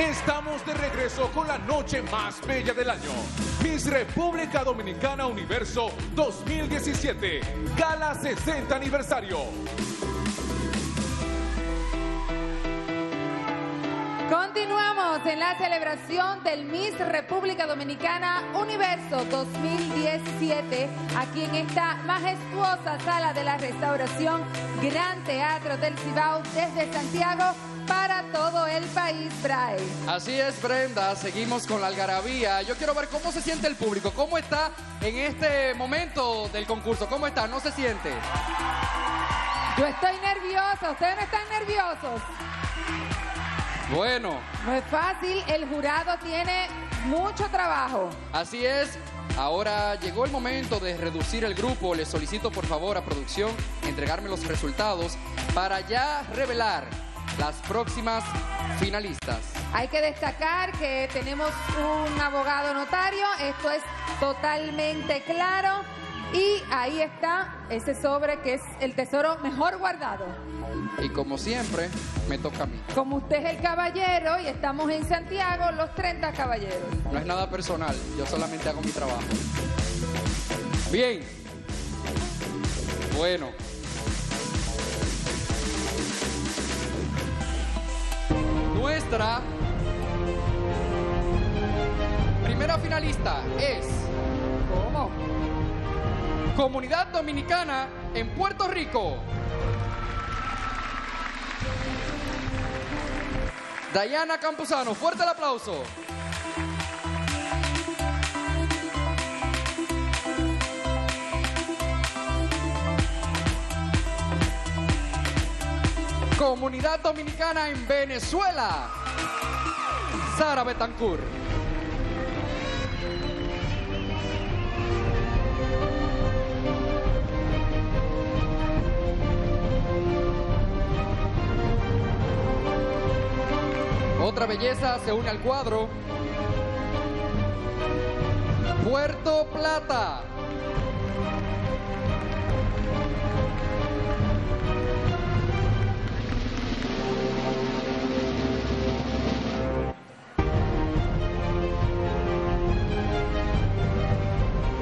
Estamos de regreso con la noche más bella del año. Miss República Dominicana Universo 2017. Gala 60 aniversario. Continuamos en la celebración del Miss República Dominicana Universo 2017, aquí en esta majestuosa sala de la restauración Gran Teatro del Cibao desde Santiago para todo el país, Bray. Así es, Brenda, seguimos con la algarabía. Yo quiero ver cómo se siente el público, cómo está en este momento del concurso, cómo está, no se siente. Yo estoy nerviosa, ustedes no están nerviosos. Bueno, No es fácil, el jurado tiene mucho trabajo. así es. Ahora llegó el momento de reducir el grupo. Les solicito por favor a producción entregarme los resultados para ya revelar las próximas finalistas. Hay que destacar que tenemos un abogado notario, esto es totalmente claro. Y ahí está ese sobre que es el tesoro mejor guardado. Y como siempre, me toca a mí. Como usted es el caballero y estamos en Santiago, los 30 caballeros. No es nada personal, yo solamente hago mi trabajo. Bien. Bueno. Nuestra primera finalista es ¿Cómo? Comunidad Dominicana en Puerto Rico. Dayana Campuzano, fuerte el aplauso. Comunidad Dominicana en Venezuela. Sara Betancourt. Otra belleza se une al cuadro. Puerto Plata.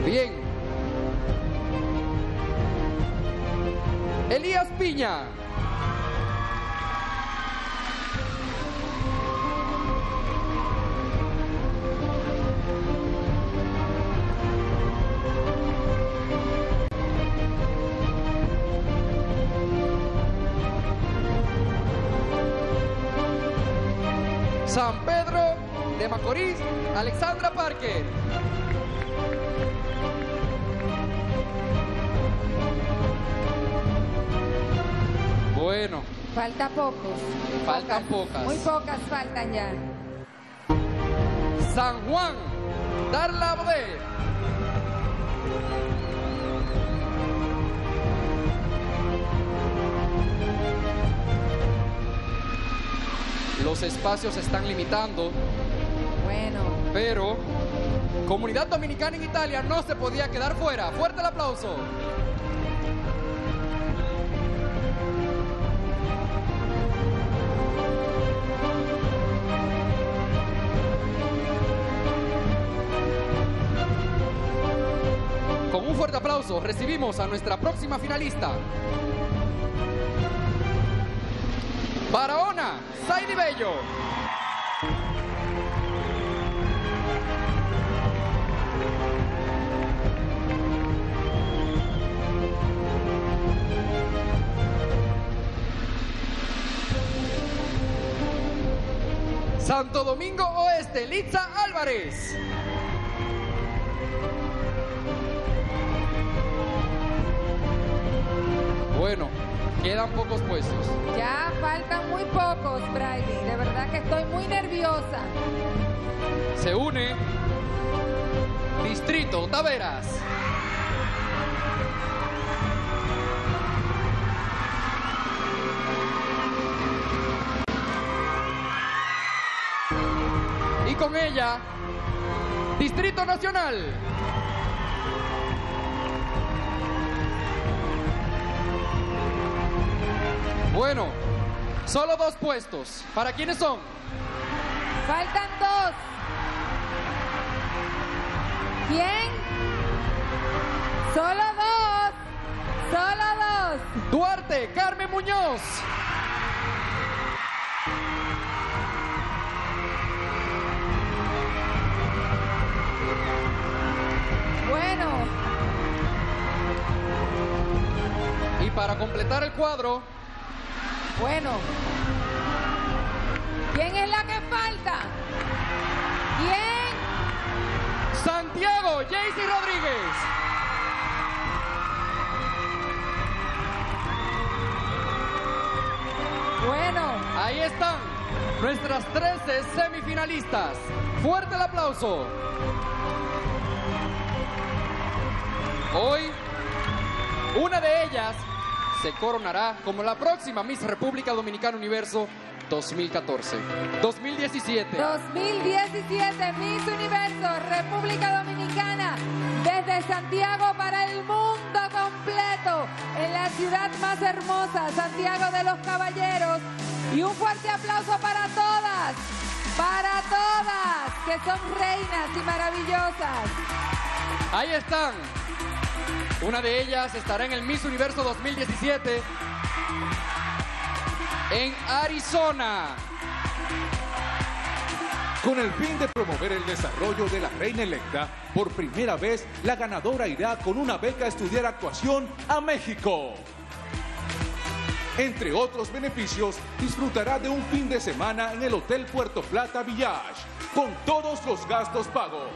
Bien. Elías Piña. San Pedro de Macorís, Alexandra Parker. Bueno, Falta pocos. Faltan pocas. Muy pocas faltan ya. San Juan, Darla Bodé. Los espacios se están limitando, Bueno, pero Comunidad Dominicana en Italia no se podía quedar fuera. Fuerte el aplauso. Fuerte aplauso recibimos a nuestra próxima finalista. Barahona, Saidi Bello. Santo Domingo Oeste, Litza Álvarez. Quedan pocos puestos. ya faltan muy pocos, Briley. De verdad que estoy muy nerviosa. Se une Distrito Taveras. Y con ella, Distrito Nacional. Bueno, solo dos puestos. ¿Para quiénes son? Faltan dos. ¿Quién? Solo dos. Solo dos. Duarte, Carmen Muñoz. Bueno, Y para completar el cuadro, bueno. ¿Quién es la que falta? ¿Quién? Santiago Jaycee Rodríguez. Bueno, Ahí están nuestras 13 semifinalistas. Fuerte el aplauso. Hoy, una de ellas se coronará como la próxima Miss República Dominicana Universo 2014. 2017. 2017 Miss Universo, República Dominicana, desde Santiago para el mundo completo, en la ciudad más hermosa, Santiago de los Caballeros. Y un fuerte aplauso para todas, para todas, que son reinas y maravillosas. Ahí están. Una de ellas estará en el Miss Universo 2017 en Arizona. Con el fin de promover el desarrollo de la reina electa, por primera vez la ganadora irá con una beca a estudiar actuación a México. Entre otros beneficios, disfrutará de un fin de semana en el Hotel Puerto Plata Village, con todos los gastos pagos.